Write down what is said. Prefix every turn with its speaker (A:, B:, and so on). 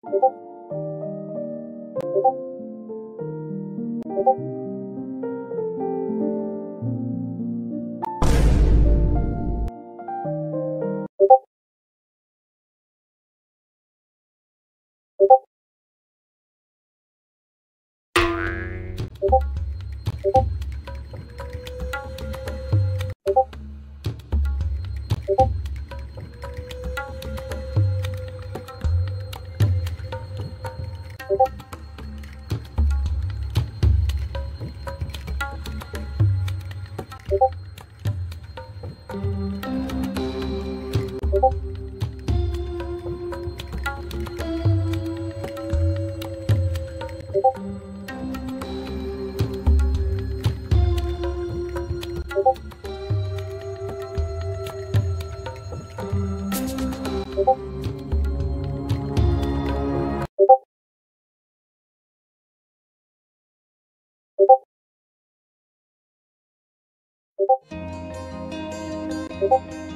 A: 고고 고고 고고
B: you Thank you.